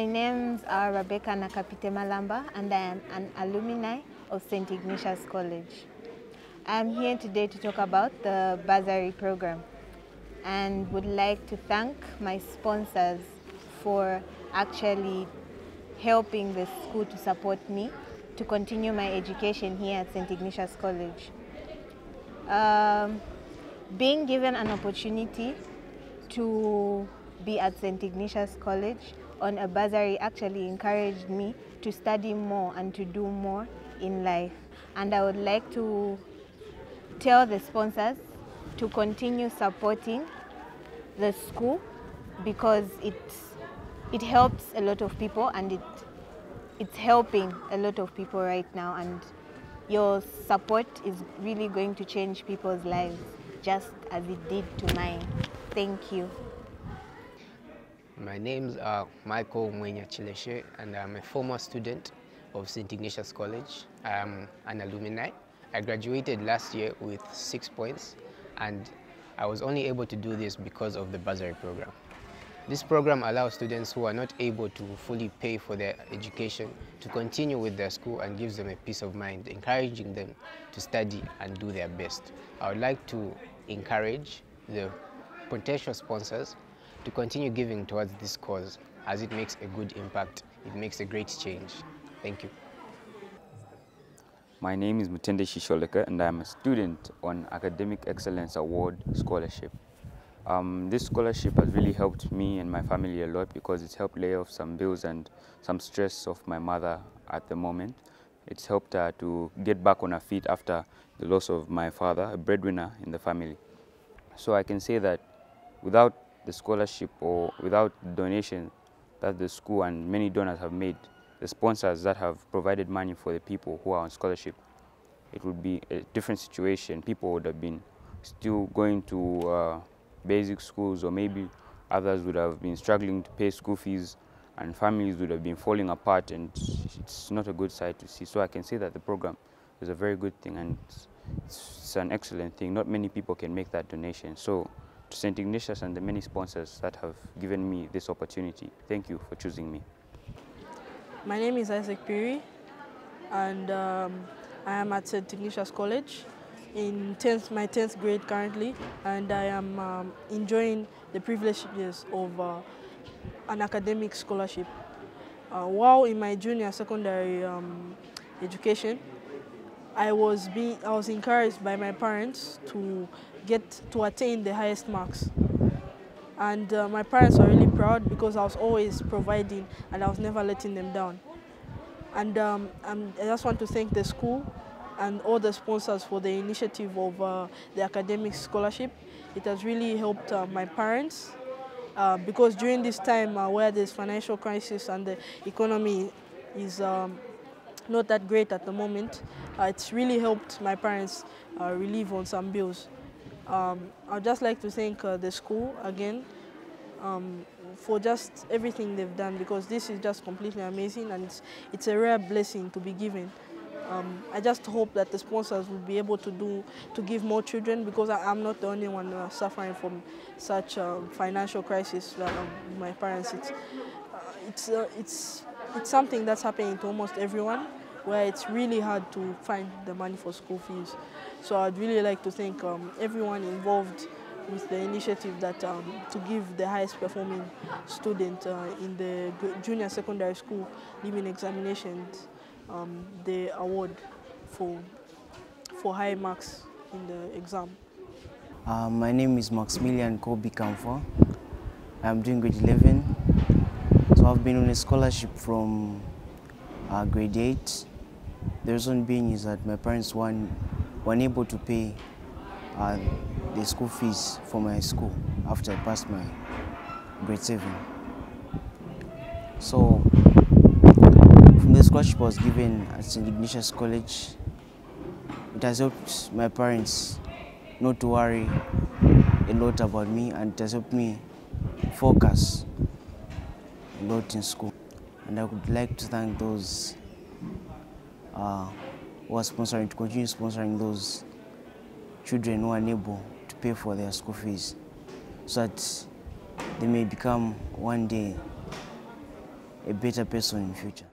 My names are Rebecca Nakapite Malamba and I am an alumni of St. Ignatius College. I'm here today to talk about the bursary program and would like to thank my sponsors for actually helping the school to support me to continue my education here at St. Ignatius College. Um, being given an opportunity to be at St. Ignatius College on a bursary actually encouraged me to study more and to do more in life. And I would like to tell the sponsors to continue supporting the school because it, it helps a lot of people and it, it's helping a lot of people right now and your support is really going to change people's lives just as it did to mine. Thank you. My names are Michael Mwenya Chileshe and I'm a former student of St. Ignatius College. I'm an alumni. I graduated last year with six points and I was only able to do this because of the bursary program. This program allows students who are not able to fully pay for their education to continue with their school and gives them a peace of mind, encouraging them to study and do their best. I would like to encourage the potential sponsors to continue giving towards this cause as it makes a good impact. It makes a great change. Thank you. My name is Mutende Shisholeka and I'm a student on Academic Excellence Award Scholarship. Um, this scholarship has really helped me and my family a lot because it's helped lay off some bills and some stress of my mother at the moment. It's helped her to get back on her feet after the loss of my father, a breadwinner in the family. So I can say that without the scholarship or without donation that the school and many donors have made, the sponsors that have provided money for the people who are on scholarship, it would be a different situation. People would have been still going to uh, basic schools or maybe others would have been struggling to pay school fees and families would have been falling apart and it's not a good sight to see. So I can say that the program is a very good thing and it's, it's an excellent thing. Not many people can make that donation. So to St. Ignatius and the many sponsors that have given me this opportunity, thank you for choosing me. My name is Isaac Piri and um, I am at St. Ignatius College in 10th, my 10th grade currently and I am um, enjoying the privileges of uh, an academic scholarship. Uh, while in my junior secondary um, education, I was, being, I was encouraged by my parents to get to attain the highest marks. And uh, my parents were really proud because I was always providing and I was never letting them down. And um, I just want to thank the school and all the sponsors for the initiative of uh, the academic scholarship. It has really helped uh, my parents uh, because during this time uh, where there's financial crisis and the economy is um, not that great at the moment, uh, it's really helped my parents relieve on some bills. Um, I'd just like to thank the school again um, for just everything they've done because this is just completely amazing and it's, it's a rare blessing to be given. Um, I just hope that the sponsors will be able to do to give more children because I, am not the only one uh, suffering from such a financial crisis. Uh, my parents, it's uh, it's uh, it's it's something that's happening to almost everyone, where it's really hard to find the money for school fees. So I'd really like to thank um, everyone involved with the initiative that um, to give the highest performing student uh, in the junior secondary school leaving examinations um, the award for, for high marks in the exam. Uh, my name is Maximilian Kobe Kamfa. I'm doing grade 11. So I've been on a scholarship from uh, grade 8. The reason being is that my parents weren't, weren't able to pay uh, the school fees for my school after I passed my grade 7. So from the scholarship was given at St. Ignatius College. It has helped my parents not to worry a lot about me and it has helped me focus a lot in school. And I would like to thank those uh, who are sponsoring, to continue sponsoring those children who are unable to pay for their school fees so that they may become one day a better person in future.